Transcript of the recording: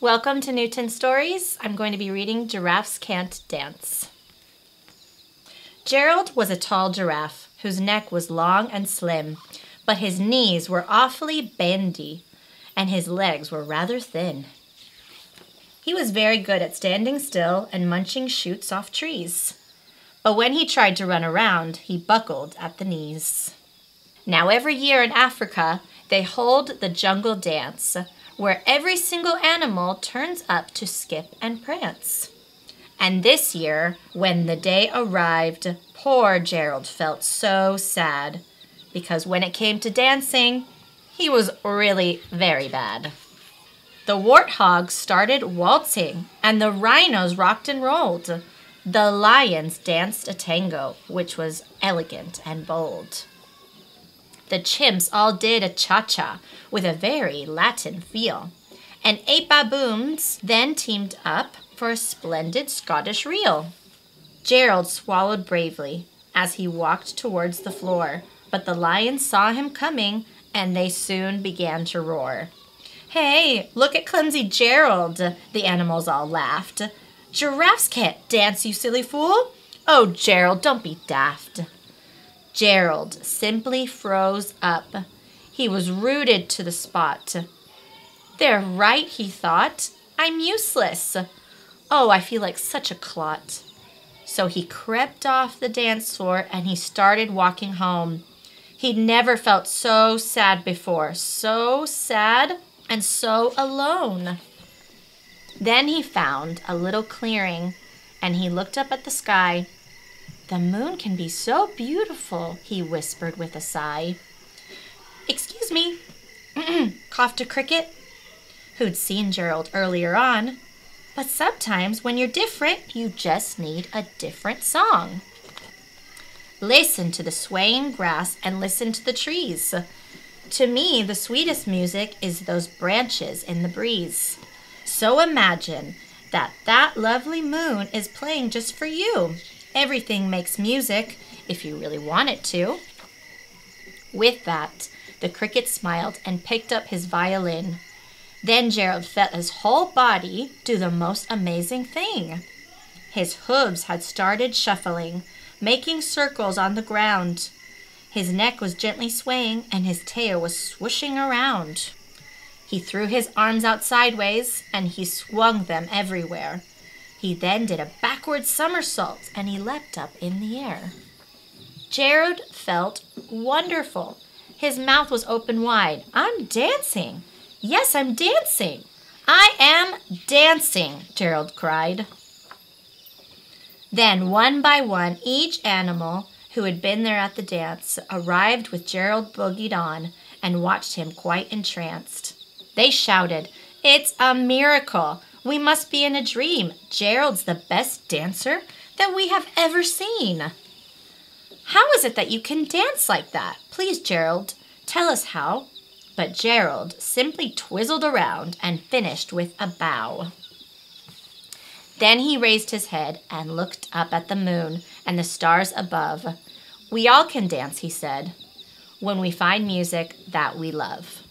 Welcome to Newton Stories. I'm going to be reading Giraffes Can't Dance. Gerald was a tall giraffe whose neck was long and slim, but his knees were awfully bendy and his legs were rather thin. He was very good at standing still and munching shoots off trees. But when he tried to run around, he buckled at the knees. Now, every year in Africa, they hold the jungle dance, where every single animal turns up to skip and prance. And this year, when the day arrived, poor Gerald felt so sad, because when it came to dancing, he was really very bad. The warthogs started waltzing, and the rhinos rocked and rolled. The lions danced a tango, which was elegant and bold. The chimps all did a cha cha with a very Latin feel. And eight baboons then teamed up for a splendid Scottish reel. Gerald swallowed bravely as he walked towards the floor, but the lions saw him coming and they soon began to roar. Hey, look at clumsy Gerald, the animals all laughed. Giraffes can't dance, you silly fool. Oh, Gerald, don't be daft. Gerald simply froze up. He was rooted to the spot. They're right, he thought. I'm useless. Oh, I feel like such a clot. So he crept off the dance floor and he started walking home. He'd never felt so sad before, so sad and so alone. Then he found a little clearing and he looked up at the sky. The moon can be so beautiful, he whispered with a sigh. Excuse me, coughed a cricket, who'd seen Gerald earlier on. But sometimes when you're different, you just need a different song. Listen to the swaying grass and listen to the trees. To me, the sweetest music is those branches in the breeze. So imagine that that lovely moon is playing just for you. Everything makes music if you really want it to. With that, the cricket smiled and picked up his violin. Then Gerald felt his whole body do the most amazing thing. His hooves had started shuffling, making circles on the ground. His neck was gently swaying and his tail was swooshing around. He threw his arms out sideways and he swung them everywhere. He then did a backward somersault and he leapt up in the air. Gerald felt wonderful. His mouth was open wide. I'm dancing. Yes, I'm dancing. I am dancing, Gerald cried. Then, one by one, each animal who had been there at the dance arrived with Gerald boogied on and watched him quite entranced. They shouted, It's a miracle! We must be in a dream. Gerald's the best dancer that we have ever seen. How is it that you can dance like that? Please, Gerald, tell us how. But Gerald simply twizzled around and finished with a bow. Then he raised his head and looked up at the moon and the stars above. We all can dance, he said, when we find music that we love.